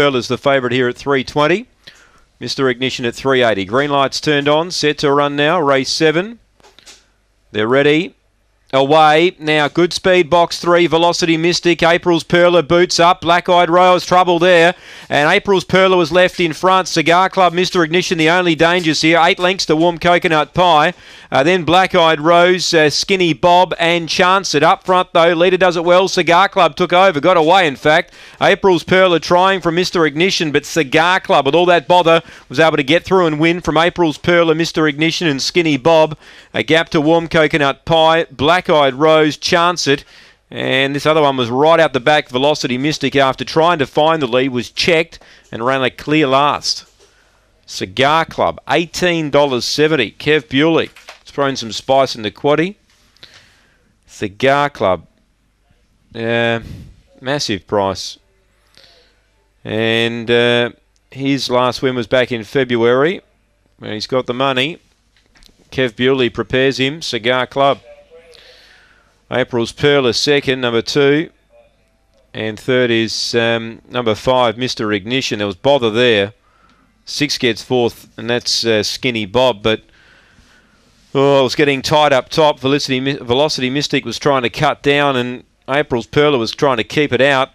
Pearl is the favourite here at 320. Mr. Ignition at 380. Green lights turned on. Set to run now. Race 7. They're ready. Away. Now, good speed, box three. Velocity Mystic. April's Perla boots up. Black Eyed Rose, trouble there. And April's Perla was left in front. Cigar Club, Mr. Ignition, the only dangers here. Eight lengths to Warm Coconut Pie. Uh, then Black Eyed Rose, uh, Skinny Bob, and Chance it. Up front, though, leader does it well. Cigar Club took over, got away, in fact. April's Perla trying from Mr. Ignition, but Cigar Club, with all that bother, was able to get through and win from April's Perla, Mr. Ignition, and Skinny Bob. A gap to Warm Coconut Pie. Black Black Eyed Rose chance it. And this other one was right out the back. Velocity Mystic, after trying to find the lead, was checked and ran a clear last. Cigar Club, $18.70. Kev Bewley, throwing some spice in the quaddy. Cigar Club, uh, massive price. And uh, his last win was back in February. He's got the money. Kev Bewley prepares him. Cigar Club. April's Pearl is second, number two. And third is um, number five, Mr. Ignition. There was bother there. Six gets fourth, and that's uh, Skinny Bob. But oh, it was getting tight up top. Velocity, Velocity Mystic was trying to cut down, and April's Perla was trying to keep it out.